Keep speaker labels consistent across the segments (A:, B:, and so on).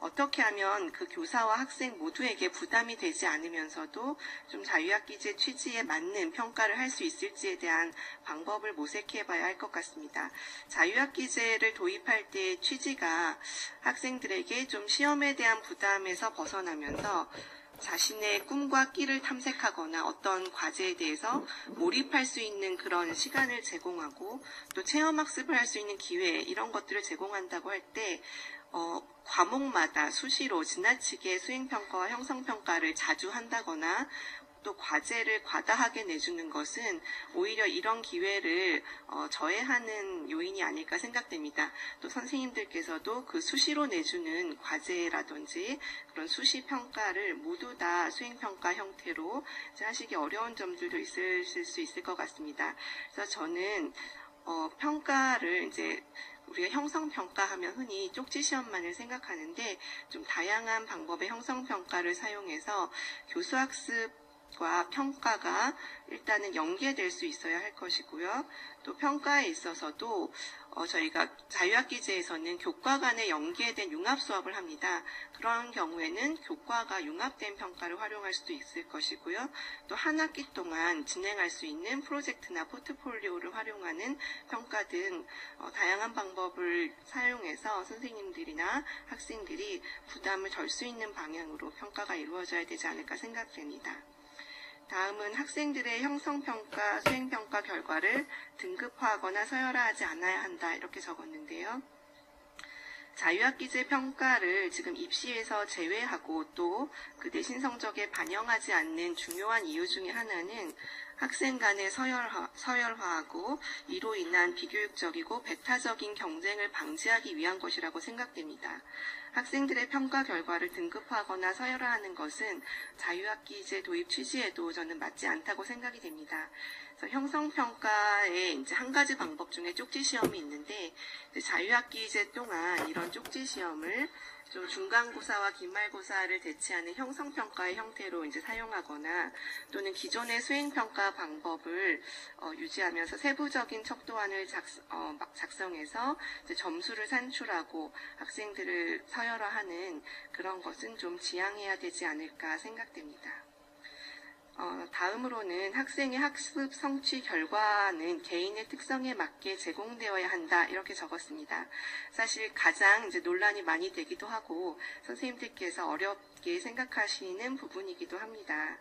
A: 어떻게 하면 그 교사와 학생 모두에게 부담이 되지 않으면서도 좀 자유학기제 취지에 맞는 평가를 할 수 있을지에 대한 방법을 모색해 봐야 할 것 같습니다. 자유학기제를 도입할 때 취지가 학생들에게 좀 시험에 대한 부담에서 벗어나면서 자신의 꿈과 끼를 탐색하거나 어떤 과제에 대해서 몰입할 수 있는 그런 시간을 제공하고 또 체험학습을 할 수 있는 기회 이런 것들을 제공한다고 할때 어, 과목마다 수시로 지나치게 수행평가와 형성평가를 자주 한다거나 또 과제를 과다하게 내주는 것은 오히려 이런 기회를 어, 저해하는 요인이 아닐까 생각됩니다. 또 선생님들께서도 그 수시로 내주는 과제라든지 그런 수시 평가를 모두 다 수행 평가 형태로 하시기 어려운 점들도 있을 수 있을 것 같습니다. 그래서 저는 어, 평가를 이제 우리가 형성평가하면 흔히 쪽지 시험만을 생각하는데 좀 다양한 방법의 형성평가를 사용해서 교수학습 과 평가가 일단은 연계될 수 있어야 할 것이고요. 또 평가에 있어서도 어, 저희가 자유학기제에서는 교과 간에 연계된 융합 수업을 합니다. 그런 경우에는 교과가 융합된 평가를 활용할 수도 있을 것이고요. 또 한 학기 동안 진행할 수 있는 프로젝트나 포트폴리오를 활용하는 평가 등 어, 다양한 방법을 사용해서 선생님들이나 학생들이 부담을 덜 수 있는 방향으로 평가가 이루어져야 되지 않을까 생각됩니다. 다음은 학생들의 형성평가, 수행평가 결과를 등급화하거나 서열화하지 않아야 한다. 이렇게 적었는데요. 자유학기제 평가를 지금 입시에서 제외하고 또그 대신 성적에 반영하지 않는 중요한 이유 중의 하나는 학생 간의 서열화, 서열화하고 이로 인한 비교육적이고 배타적인 경쟁을 방지하기 위한 것이라고 생각됩니다. 학생들의 평가 결과를 등급화하거나 서열화하는 것은 자유학기제 도입 취지에도 저는 맞지 않다고 생각이 됩니다. 형성평가의 이제 한 가지 방법 중에 쪽지 시험이 있는데 자유학기제 동안 이런 쪽지 시험을 좀 중간고사와 기말고사를 대체하는 형성평가의 형태로 이제 사용하거나 또는 기존의 수행평가 방법을 어, 유지하면서 세부적인 척도안을 작, 어, 작성해서 점수를 산출하고 학생들을 서열화하는 그런 것은 좀 지양해야 되지 않을까 생각됩니다. 어, 다음으로는 학생의 학습 성취 결과는 개인의 특성에 맞게 제공되어야 한다 이렇게 적었습니다. 사실 가장 이제 논란이 많이 되기도 하고 선생님들께서 어렵게 생각하시는 부분이기도 합니다.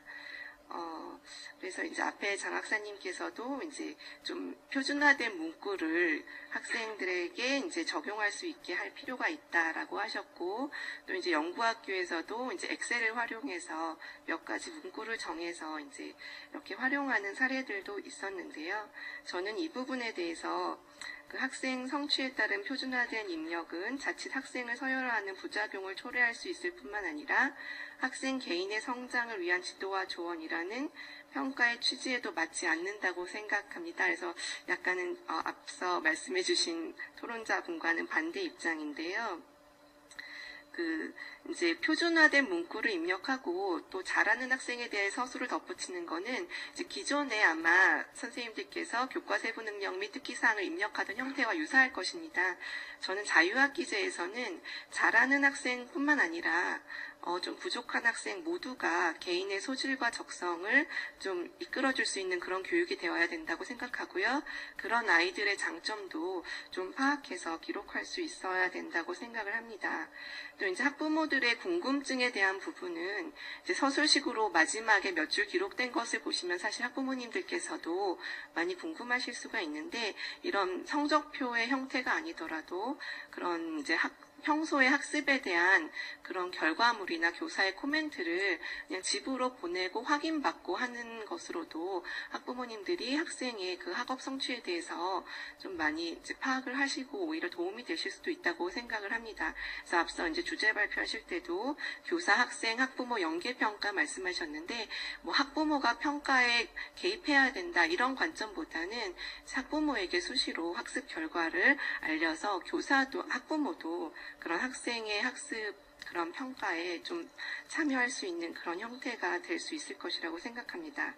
A: 어, 그래서 이제 앞에 장 학사님께서도 이제 좀 표준화된 문구를 학생들에게 이제 적용할 수 있게 할 필요가 있다라고 하셨고, 또 이제 연구학교에서도 이제 엑셀을 활용해서 몇 가지 문구를 정해서 이제 이렇게 활용하는 사례들도 있었는데요. 저는 이 부분에 대해서 그 학생 성취에 따른 표준화된 입력은 자칫 학생을 서열화하는 부작용을 초래할 수 있을 뿐만 아니라 학생 개인의 성장을 위한 지도와 조언이라는 평가의 취지에도 맞지 않는다고 생각합니다. 그래서 약간은 어, 앞서 말씀해 주신 토론자분과는 반대 입장인데요. 그 이제 표준화된 문구를 입력하고 또 잘하는 학생에 대해 서술을 덧붙이는 거는 이제 기존에 아마 선생님들께서 교과 세부 능력 및 특기 사항을 입력하던 형태와 유사할 것입니다. 저는 자유학 기제에서는 잘하는 학생뿐만 아니라 어, 좀 부족한 학생 모두가 개인의 소질과 적성을 좀 이끌어줄 수 있는 그런 교육이 되어야 된다고 생각하고요. 그런 아이들의 장점도 좀 파악해서 기록할 수 있어야 된다고 생각을 합니다. 또 이제 학부모들의 궁금증에 대한 부분은 이제 서술식으로 마지막에 몇 줄 기록된 것을 보시면 사실 학부모님들께서도 많이 궁금하실 수가 있는데 이런 성적표의 형태가 아니더라도 그런 이제 학 평소의 학습에 대한 그런 결과물이나 교사의 코멘트를 그냥 집으로 보내고 확인받고 하는 것으로도 학부모님들이 학생의 그 학업 성취에 대해서 좀 많이 파악을 하시고 오히려 도움이 되실 수도 있다고 생각을 합니다. 그래서 앞서 이제 주제 발표하실 때도 교사, 학생, 학부모 연계 평가 말씀하셨는데 뭐 학부모가 평가에 개입해야 된다 이런 관점보다는 학부모에게 수시로 학습 결과를 알려서 교사도 학부모도 그런 학생의 학습 그런 평가에 좀 참여할 수 있는 그런 형태가 될 수 있을 것이라고 생각합니다.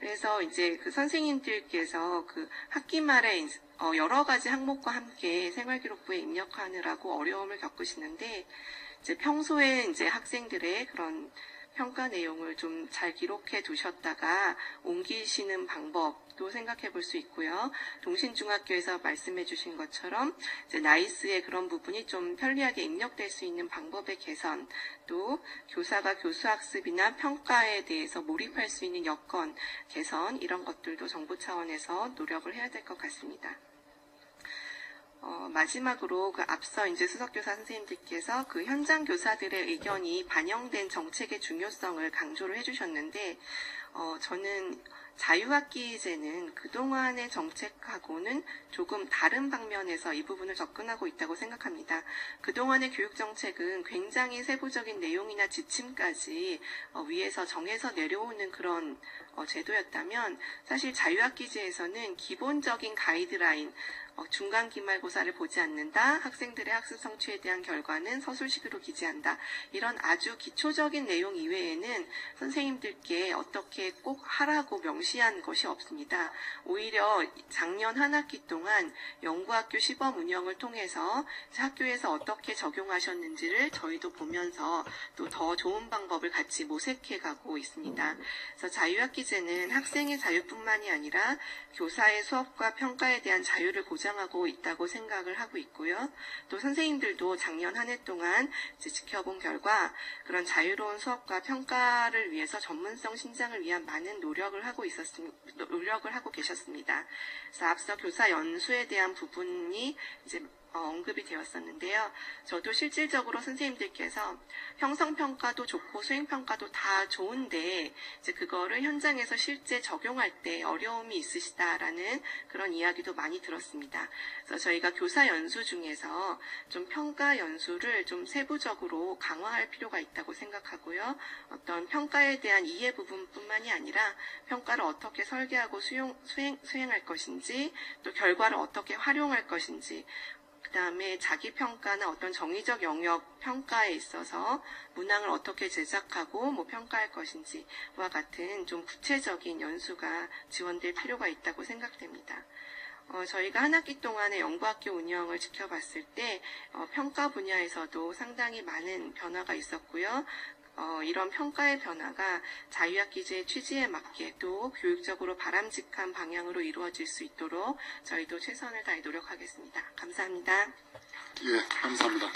A: 그래서 이제 그 선생님들께서 그 학기 말에 어, 여러 가지 항목과 함께 생활기록부에 입력하느라고 어려움을 겪으시는데 이제 평소에 이제 학생들의 그런 평가 내용을 좀 잘 기록해 두셨다가 옮기시는 방법도 생각해 볼 수 있고요. 동신중학교에서 말씀해 주신 것처럼 나이스의 그런 부분이 좀 편리하게 입력될 수 있는 방법의 개선, 또 교사가 교수학습이나 평가에 대해서 몰입할 수 있는 여건 개선 이런 것들도 정부 차원에서 노력을 해야 될 것 같습니다. 어, 마지막으로 그 앞서 이제 수석교사 선생님들께서 그 현장 교사들의 의견이 반영된 정책의 중요성을 강조를 해주셨는데, 어, 저는 자유학기제는 그동안의 정책하고는 조금 다른 방면에서 이 부분을 접근하고 있다고 생각합니다. 그동안의 교육정책은 굉장히 세부적인 내용이나 지침까지 어, 위에서 정해서 내려오는 그런 어, 제도였다면 사실 자유학기제에서는 기본적인 가이드라인, 어, 중간 기말고사를 보지 않는다. 학생들의 학습 성취에 대한 결과는 서술식으로 기재한다. 이런 아주 기초적인 내용 이외에는 선생님들께 어떻게 꼭 하라고 명시한 것이 없습니다. 오히려 작년 한 학기 동안 연구학교 시범 운영을 통해서 학교에서 어떻게 적용하셨는지를 저희도 보면서 또 더 좋은 방법을 같이 모색해 가고 있습니다. 그래서 자유학기제는 학생의 자유뿐만이 아니라 교사의 수업과 평가에 대한 자유를 보장 하고 있다고 생각을 하고 있고요. 또 선생님들도 작년 한 해 동안 지켜본 결과 그런 자유로운 수업과 평가를 위해서 전문성 신장을 위한 많은 노력을 하고 있었습니다. 노력을 하고 계셨습니다. 그래서 앞서 교사 연수에 대한 부분이 이제 어, 언급이 되었었는데요. 저도 실질적으로 선생님들께서 형성평가도 좋고 수행평가도 다 좋은데 이제 그거를 현장에서 실제 적용할 때 어려움이 있으시다라는 그런 이야기도 많이 들었습니다. 그래서 저희가 교사 연수 중에서 좀 평가 연수를 좀 세부적으로 강화할 필요가 있다고 생각하고요. 어떤 평가에 대한 이해 부분뿐만이 아니라 평가를 어떻게 설계하고 수용, 수행, 수행할 것인지 또 결과를 어떻게 활용할 것인지 그 다음에 자기 평가나 어떤 정의적 영역 평가에 있어서 문항을 어떻게 제작하고 뭐 평가할 것인지와 같은 좀 구체적인 연수가 지원될 필요가 있다고 생각됩니다. 어, 저희가 한 학기 동안의 연구학교 운영을 지켜봤을 때 어, 평가 분야에서도 상당히 많은 변화가 있었고요. 어, 이런 평가의 변화가 자유학 기제 취지에 맞게 또 교육적으로 바람직한 방향으로 이루어질 수 있도록 저희도 최선을 다해 노력하겠습니다. 감사합니다.
B: 예, 감사합니다.